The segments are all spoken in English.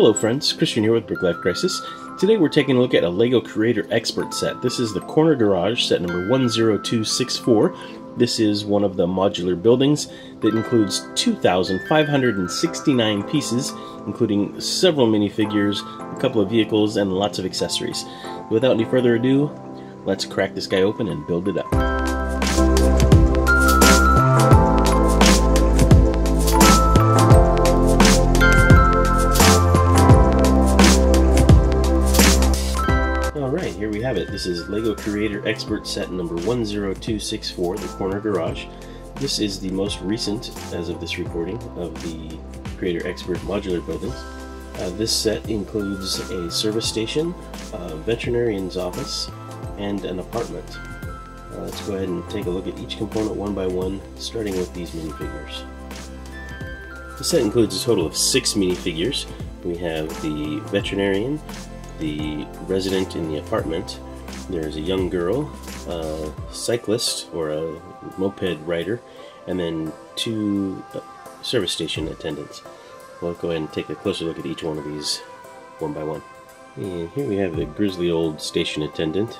Hello friends, Christian here with Brick Life Crisis. Today we're taking a look at a LEGO Creator Expert set. This is the Corner Garage set number 10264. This is one of the modular buildings that includes 2,569 pieces, including several minifigures, a couple of vehicles, and lots of accessories. Without any further ado, let's crack this guy open and build it up. Here we have it. This is LEGO Creator Expert Set number 10264, the Corner Garage. This is the most recent, as of this recording, of the Creator Expert modular buildings. Uh, this set includes a service station, a veterinarian's office, and an apartment. Uh, let's go ahead and take a look at each component one by one, starting with these minifigures. The set includes a total of six minifigures. We have the veterinarian, the resident in the apartment. There's a young girl, a cyclist or a moped rider, and then two uh, service station attendants. We'll go ahead and take a closer look at each one of these one by one. And here we have the grizzly old station attendant.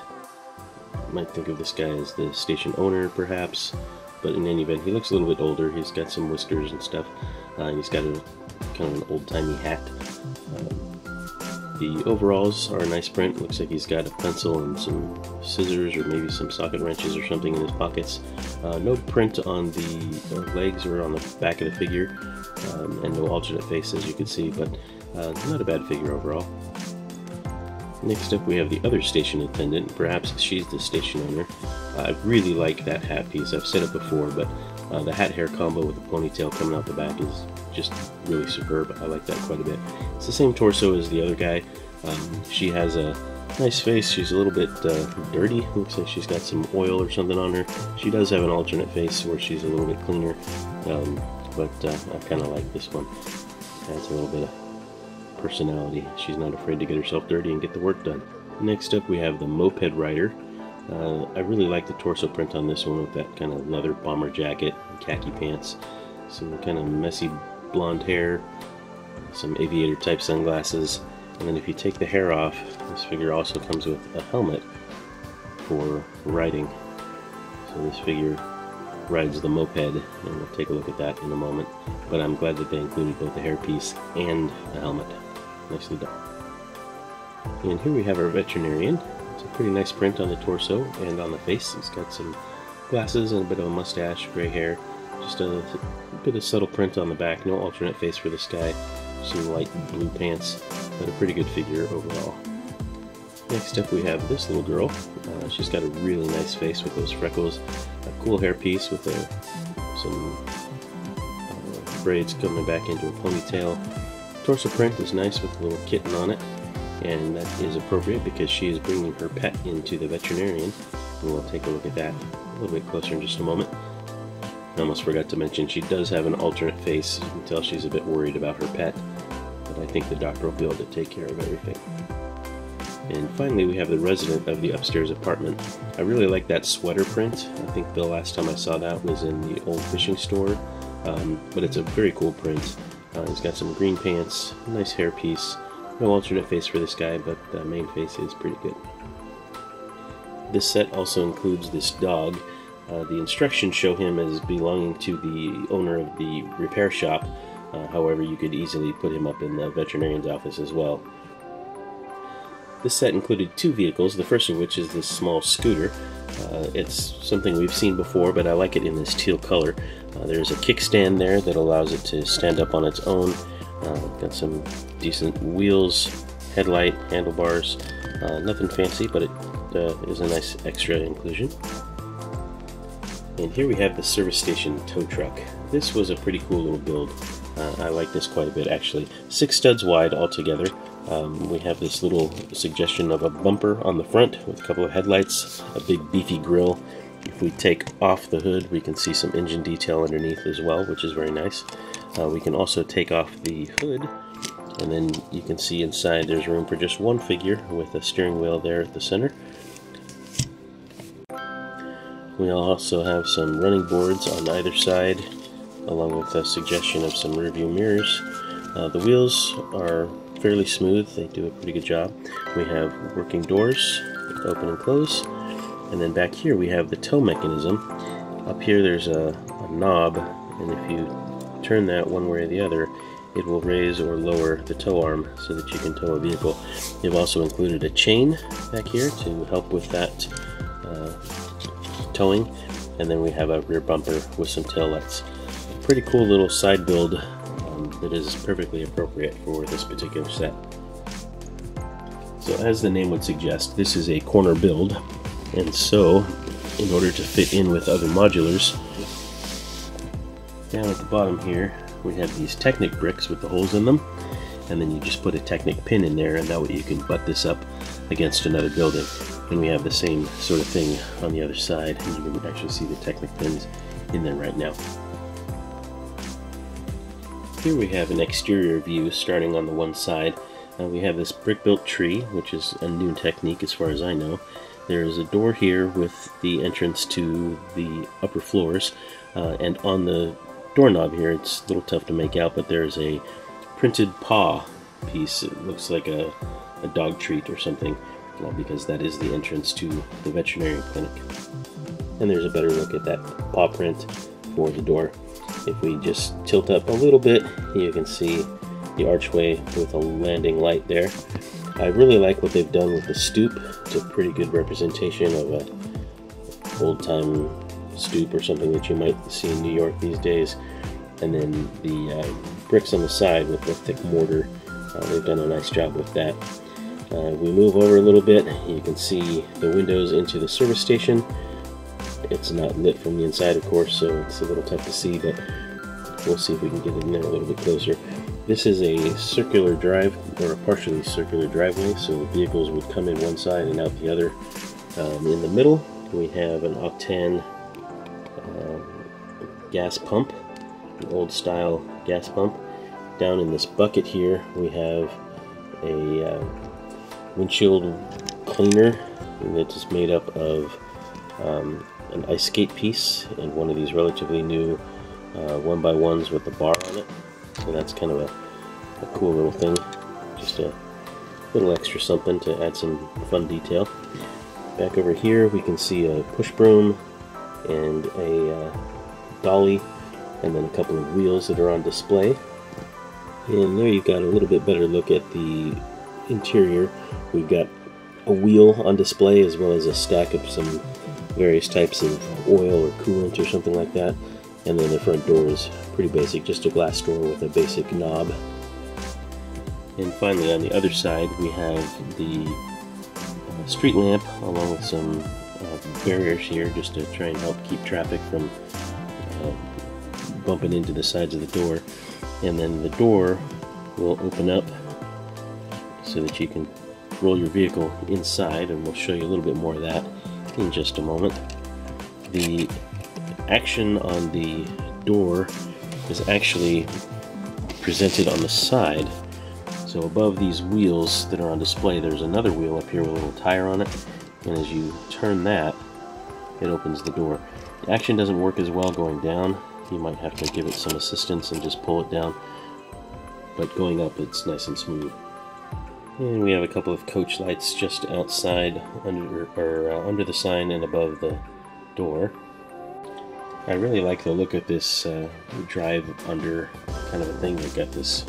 You might think of this guy as the station owner, perhaps, but in any event, he looks a little bit older. He's got some whiskers and stuff. Uh, he's got a kind of an old-timey hat. The overalls are a nice print. Looks like he's got a pencil and some scissors or maybe some socket wrenches or something in his pockets. Uh, no print on the uh, legs or on the back of the figure, um, and no alternate face as you can see, but uh, not a bad figure overall. Next up we have the other station attendant. Perhaps she's the station owner. I really like that hat piece. I've said it before, but uh, the hat hair combo with the ponytail coming out the back is just really superb. I like that quite a bit. It's the same torso as the other guy. Um, she has a nice face. She's a little bit uh, dirty. Looks like she's got some oil or something on her. She does have an alternate face where she's a little bit cleaner, um, but uh, I kind of like this one. Has a little bit of personality. She's not afraid to get herself dirty and get the work done. Next up we have the Moped Rider. Uh, I really like the torso print on this one with that kind of leather bomber jacket, and khaki pants, some kind of messy blonde hair, some aviator type sunglasses, and then if you take the hair off, this figure also comes with a helmet for riding. So this figure rides the moped, and we'll take a look at that in a moment. But I'm glad that they included both the hairpiece and the helmet. Nicely done. And here we have our veterinarian. It's a pretty nice print on the torso and on the face. He's got some glasses and a bit of a mustache, gray hair. Just a, bit of subtle print on the back. No alternate face for this guy. Some light blue pants, but a pretty good figure overall. Next up we have this little girl. Uh, she's got a really nice face with those freckles. A cool hair piece with a, some uh, braids coming back into a ponytail. Torso print is nice with a little kitten on it and that is appropriate because she is bringing her pet into the veterinarian. And we'll take a look at that a little bit closer in just a moment. I almost forgot to mention she does have an alternate face. Tell she's a bit worried about her pet, but I think the doctor will be able to take care of everything. And finally, we have the resident of the upstairs apartment. I really like that sweater print. I think the last time I saw that was in the old fishing store, um, but it's a very cool print. Uh, he's got some green pants, nice hairpiece, no alternate face for this guy, but the main face is pretty good. This set also includes this dog. Uh, the instructions show him as belonging to the owner of the repair shop. Uh, however, you could easily put him up in the veterinarian's office as well. This set included two vehicles, the first of which is this small scooter. Uh, it's something we've seen before, but I like it in this teal color. Uh, there's a kickstand there that allows it to stand up on its own, uh, got some decent wheels, headlight, handlebars. Uh, nothing fancy, but it uh, is a nice extra inclusion. And here we have the service station tow truck. This was a pretty cool little build. Uh, I like this quite a bit actually. Six studs wide altogether. Um, we have this little suggestion of a bumper on the front with a couple of headlights, a big beefy grill. If we take off the hood, we can see some engine detail underneath as well, which is very nice. Uh, we can also take off the hood and then you can see inside there's room for just one figure with a steering wheel there at the center. We also have some running boards on either side along with a suggestion of some rearview mirrors. Uh, the wheels are fairly smooth. They do a pretty good job. We have working doors, open and close. And then back here we have the tow mechanism. Up here there's a, a knob, and if you turn that one way or the other, it will raise or lower the tow arm so that you can tow a vehicle. They've also included a chain back here to help with that uh, towing. And then we have a rear bumper with some tail lights. A pretty cool little side build um, that is perfectly appropriate for this particular set. So as the name would suggest, this is a corner build. And so, in order to fit in with other modulars, down at the bottom here, we have these Technic bricks with the holes in them. And then you just put a Technic pin in there, and that way you can butt this up against another building. And we have the same sort of thing on the other side, and you can actually see the Technic pins in there right now. Here we have an exterior view starting on the one side. Uh, we have this brick-built tree, which is a new technique as far as I know. There is a door here with the entrance to the upper floors, uh, and on the doorknob here, it's a little tough to make out, but there's a printed paw piece. It looks like a, a dog treat or something, because that is the entrance to the veterinary clinic. And there's a better look at that paw print for the door. If we just tilt up a little bit, you can see the archway with a landing light there. I really like what they've done with the stoop. It's a pretty good representation of a old-time stoop or something that you might see in New York these days. And then the uh, bricks on the side with the thick mortar, uh, they've done a nice job with that. Uh, we move over a little bit, you can see the windows into the service station. It's not lit from the inside, of course, so it's a little tough to see, but we'll see if we can get in there a little bit closer. This is a circular drive, or a partially circular driveway, so the vehicles would come in one side and out the other. Um, in the middle, we have an octane gas pump, an old style gas pump. Down in this bucket here, we have a uh, windshield cleaner that is made up of um, an ice skate piece and one of these relatively new uh, one by ones with a bar on it. So that's kind of a, a cool little thing. Just a little extra something to add some fun detail. Back over here we can see a push broom and a uh, dolly and then a couple of wheels that are on display. And there you've got a little bit better look at the interior. We've got a wheel on display as well as a stack of some various types of oil or coolant or something like that. And then the front door is pretty basic, just a glass door with a basic knob. And finally on the other side we have the uh, street lamp along with some uh, barriers here just to try and help keep traffic from uh, bumping into the sides of the door. And then the door will open up so that you can roll your vehicle inside, and we'll show you a little bit more of that in just a moment. The action on the door is actually presented on the side. So above these wheels that are on display, there's another wheel up here with a little tire on it. And as you turn that, it opens the door. The action doesn't work as well going down. You might have to give it some assistance and just pull it down. But going up, it's nice and smooth. And we have a couple of coach lights just outside, under, or, uh, under the sign and above the door. I really like the look of this uh, drive under kind of a thing. They've got this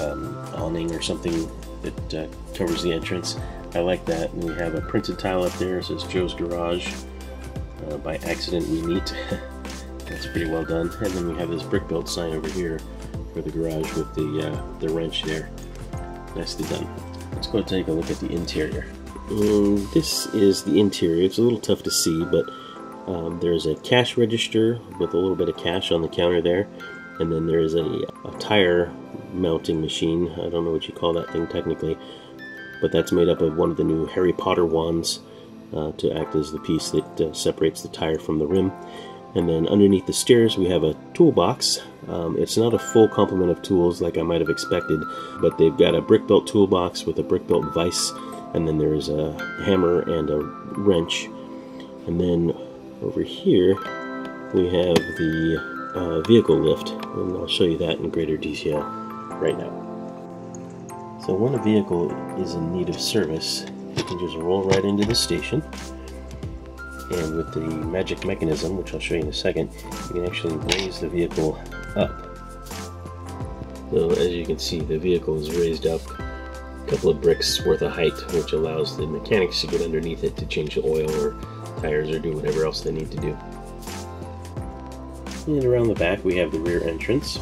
um, awning or something that uh, covers the entrance. I like that. And we have a printed tile up there. It says Joe's Garage uh, by accident we meet. That's pretty well done. And then we have this brick built sign over here for the garage with the uh, the wrench there. Nicely done. Let's go take a look at the interior. Um, this is the interior. It's a little tough to see, but um, there's a cash register with a little bit of cash on the counter there. And then there's a, a tire mounting machine. I don't know what you call that thing technically, but that's made up of one of the new Harry Potter wands uh, to act as the piece that uh, separates the tire from the rim. And then underneath the stairs we have a toolbox. Um, it's not a full complement of tools like I might have expected, but they've got a brick built toolbox with a brick built vise, and then there's a hammer and a wrench. And then over here we have the uh, vehicle lift, and I'll show you that in greater detail right now. So when a vehicle is in need of service, you can just roll right into the station. And with the magic mechanism, which I'll show you in a second, you can actually raise the vehicle up. So as you can see, the vehicle is raised up a couple of bricks worth of height, which allows the mechanics to get underneath it to change the oil or tires or do whatever else they need to do. And around the back we have the rear entrance.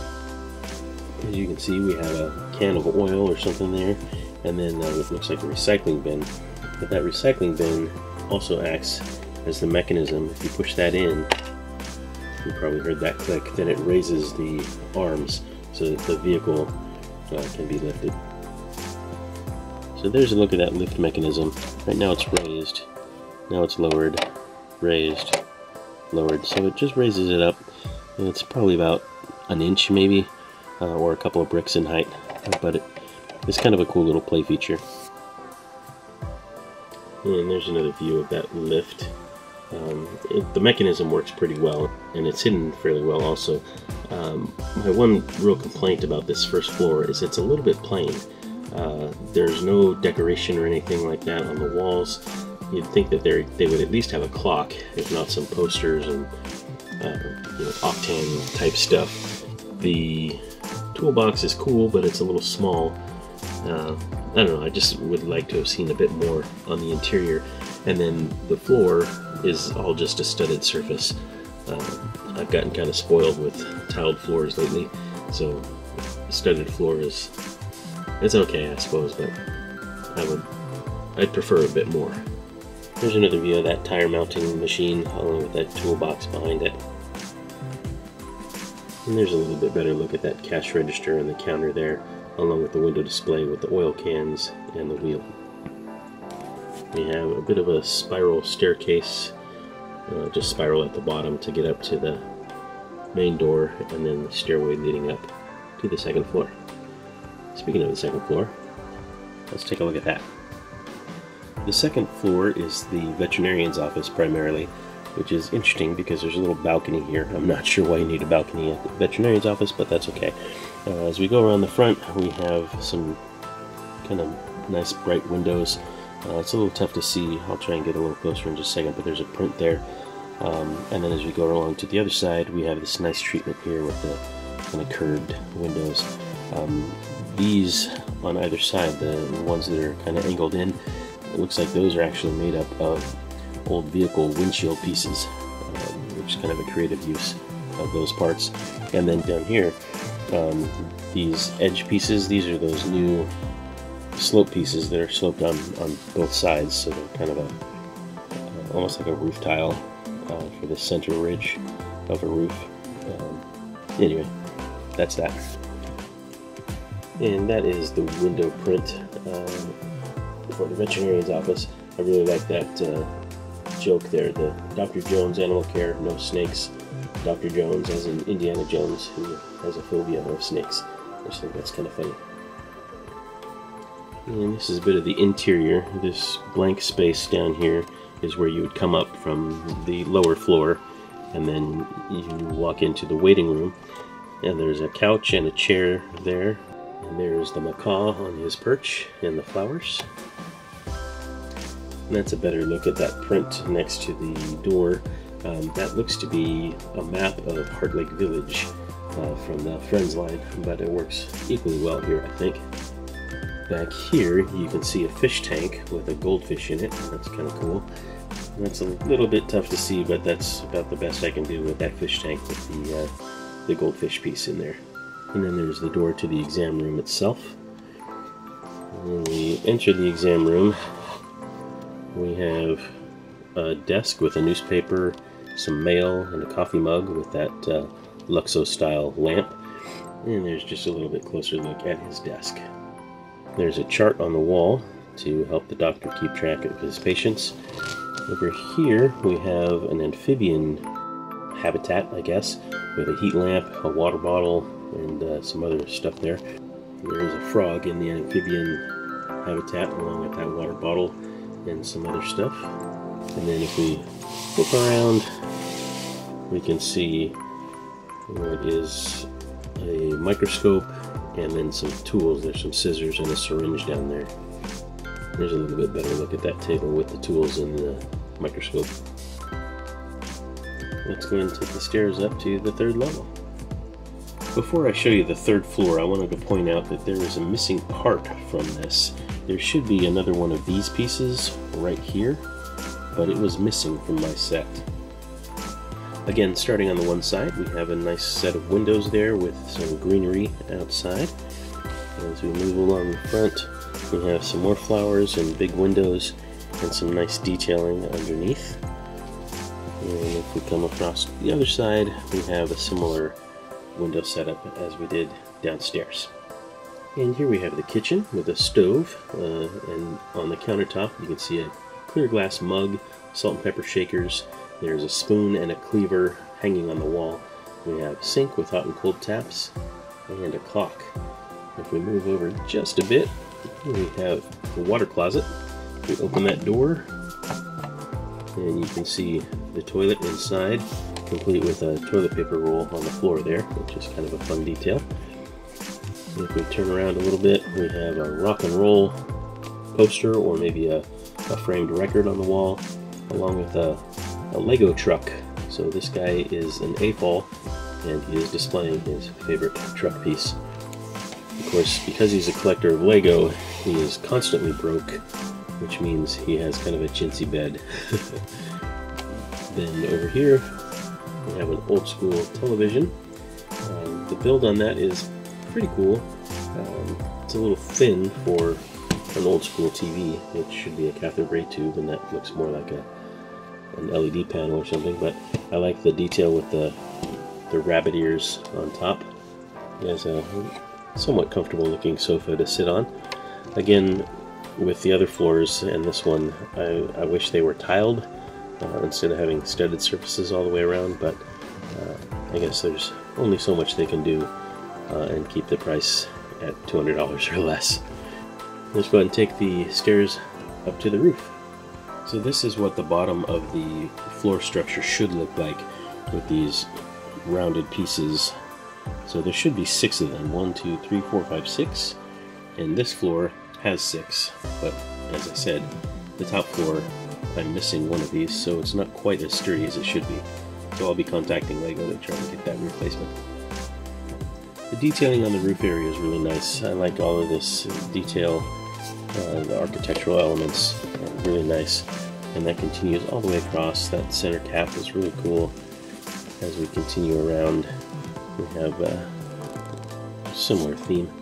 As you can see we have a can of oil or something there and then uh, what looks like a recycling bin. But that recycling bin also acts as the mechanism. If you push that in, you probably heard that click, then it raises the arms so that the vehicle uh, can be lifted. So there's a look at that lift mechanism. Right now it's raised, now it's lowered, raised, lowered. So it just raises it up and it's probably about an inch maybe, uh, or a couple of bricks in height, but it, it's kind of a cool little play feature. And there's another view of that lift. Um, it, the mechanism works pretty well, and it's hidden fairly well also. Um, my one real complaint about this first floor is it's a little bit plain. Uh, there's no decoration or anything like that on the walls. You'd think that they would at least have a clock, if not some posters and uh, you know, Octane type stuff. The toolbox is cool, but it's a little small. Uh, I don't know, I just would like to have seen a bit more on the interior. And then the floor is all just a studded surface. Uh, I've gotten kind of spoiled with tiled floors lately, so studded floor is it's okay, I suppose, but I would I'd prefer a bit more. Here's another view of that tire mounting machine along with that toolbox behind it. And there's a little bit better look at that cash register and the counter there, along with the window display with the oil cans and the wheel. We have a bit of a spiral staircase, uh, just spiral at the bottom to get up to the main door, and then the stairway leading up to the second floor. Speaking of the second floor, let's take a look at that. The second floor is the veterinarian's office primarily, which is interesting because there's a little balcony here. I'm not sure why you need a balcony at the veterinarian's office, but that's okay. Uh, as we go around the front, we have some kind of nice bright windows. Uh, it's a little tough to see. I'll try and get a little closer in just a second, but there's a print there. Um, and then as we go along to the other side, we have this nice treatment here with the kind of curved windows. Um, these on either side, the ones that are kind of angled in, it looks like those are actually made up of old vehicle windshield pieces, um, which is kind of a creative use of those parts. And then down here, um, these edge pieces, these are those new slope pieces that are sloped on, on both sides, so they're kind of a uh, almost like a roof tile uh, for the center ridge of a roof. Um, anyway, that's that. And that is the window print um, for the veterinarian's office. I really like that uh, joke there. The Dr. Jones Animal Care, no snakes. Dr. Jones, as in Indiana Jones, who has a phobia of snakes. I just think that's kind of funny. And this is a bit of the interior. This blank space down here is where you would come up from the lower floor and then you walk into the waiting room. And there's a couch and a chair there. And there's the macaw on his perch and the flowers. And that's a better look at that print next to the door. Um, that looks to be a map of Heartlake Village uh, from the Friends line but it works equally well here I think back here you can see a fish tank with a goldfish in it that's kind of cool that's a little bit tough to see, but that's about the best I can do with that fish tank with the, uh, the goldfish piece in there. And then there's the door to the exam room itself. When we enter the exam room, we have a desk with a newspaper, some mail, and a coffee mug with that uh, Luxo-style lamp. And there's just a little bit closer look at his desk. There's a chart on the wall to help the doctor keep track of his patients. Over here we have an amphibian habitat, I guess, with a heat lamp, a water bottle, and uh, some other stuff there. There is a frog in the amphibian habitat along with that water bottle and some other stuff. And then if we look around, we can see what is a microscope and then some tools. There's some scissors and a syringe down there. There's a little bit better look at that table with the tools and the microscope. Let's go and take the stairs up to the third level. Before I show you the third floor, I wanted to point out that there is a missing part from this. There should be another one of these pieces right here, but it was missing from my set. Again, starting on the one side, we have a nice set of windows there with some greenery outside. As we move along the front, we have some more flowers and big windows and some nice detailing underneath. And if we come across the other side, we have a similar window setup as we did downstairs. And here we have the kitchen with a stove, uh, and on the countertop you can see a clear glass mug, salt and pepper shakers, there's a spoon and a cleaver hanging on the wall. We have sink with hot and cold taps, and a clock. If we move over just a bit, we have a water closet. We open that door, and you can see the toilet inside, complete with a toilet paper roll on the floor there, which is kind of a fun detail. If we turn around a little bit, we have a rock and roll poster or maybe a, a framed record on the wall, along with a, a Lego truck. So this guy is an AFOL, and he is displaying his favorite truck piece. Of course, because he's a collector of Lego, he is constantly broke, which means he has kind of a chintzy bed. then over here, we have an old school television. Um, the build on that is pretty cool. Um, it's a little thin for an old school TV. It should be a cathode ray tube, and that looks more like a an LED panel or something. But I like the detail with the the rabbit ears on top. It has a somewhat comfortable looking sofa to sit on. Again, with the other floors and this one, I, I wish they were tiled uh, instead of having studded surfaces all the way around, but uh, I guess there's only so much they can do uh, and keep the price at $200 or less. Let's go ahead and take the stairs up to the roof. So this is what the bottom of the floor structure should look like with these rounded pieces. So there should be six of them. One, two, three, four, five, six. And this floor has six. But as I said, the top floor, I'm missing one of these, so it's not quite as sturdy as it should be. So I'll be contacting LEGO to try and get that replacement. The detailing on the roof area is really nice. I like all of this detail. Uh, the architectural elements are really nice. And that continues all the way across. That center cap is really cool. As we continue around, we have a similar theme.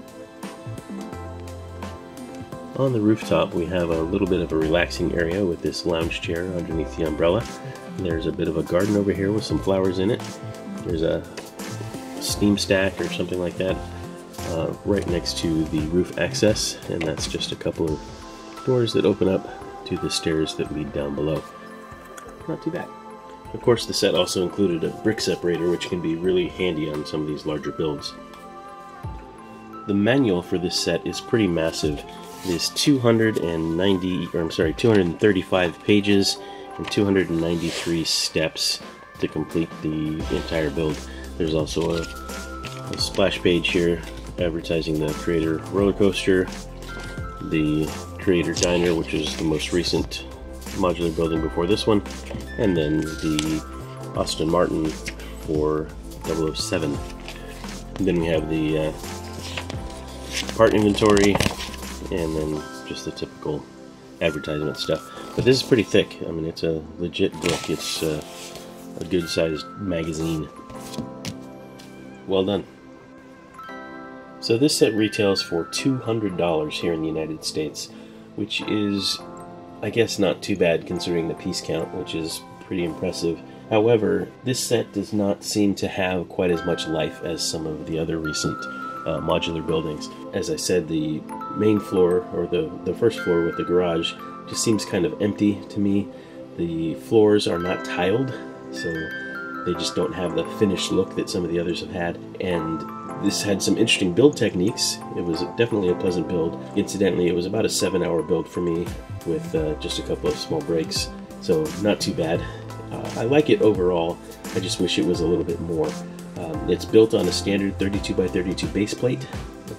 On the rooftop, we have a little bit of a relaxing area with this lounge chair underneath the umbrella. There's a bit of a garden over here with some flowers in it. There's a steam stack or something like that uh, right next to the roof access, and that's just a couple of doors that open up to the stairs that lead down below. Not too bad. Of course, the set also included a brick separator, which can be really handy on some of these larger builds. The manual for this set is pretty massive. It is 290, or I'm sorry, 235 pages and 293 steps to complete the entire build. There's also a, a splash page here advertising the Creator roller coaster, the Creator Diner, which is the most recent modular building before this one, and then the Aston Martin for 007. And then we have the uh, part inventory, and then just the typical advertisement stuff. But this is pretty thick. I mean, it's a legit book. It's uh, a good-sized magazine. Well done. So this set retails for $200 here in the United States, which is, I guess, not too bad considering the piece count, which is pretty impressive. However, this set does not seem to have quite as much life as some of the other recent uh, modular buildings. As I said, the main floor, or the, the first floor with the garage, just seems kind of empty to me. The floors are not tiled, so they just don't have the finished look that some of the others have had. And this had some interesting build techniques. It was definitely a pleasant build. Incidentally, it was about a seven hour build for me with uh, just a couple of small breaks, so not too bad. Uh, I like it overall, I just wish it was a little bit more. Um, it's built on a standard 32 by 32 base plate,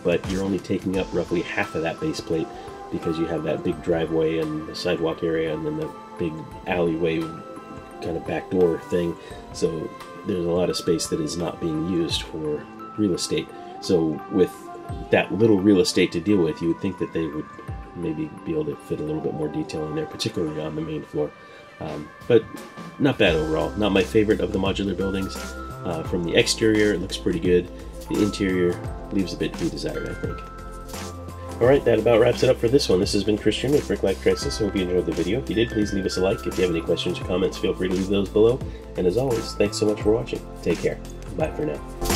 but you're only taking up roughly half of that base plate because you have that big driveway and the sidewalk area and then the big alleyway kind of backdoor thing. So there's a lot of space that is not being used for real estate. So with that little real estate to deal with, you would think that they would maybe be able to fit a little bit more detail in there, particularly on the main floor. Um, but not bad overall. Not my favorite of the modular buildings. Uh, from the exterior, it looks pretty good. The interior leaves a bit to be desired, I think. Alright, that about wraps it up for this one. This has been Christian with Brick Life Crisis. I hope you enjoyed the video. If you did, please leave us a like. If you have any questions or comments, feel free to leave those below. And as always, thanks so much for watching. Take care. Bye for now.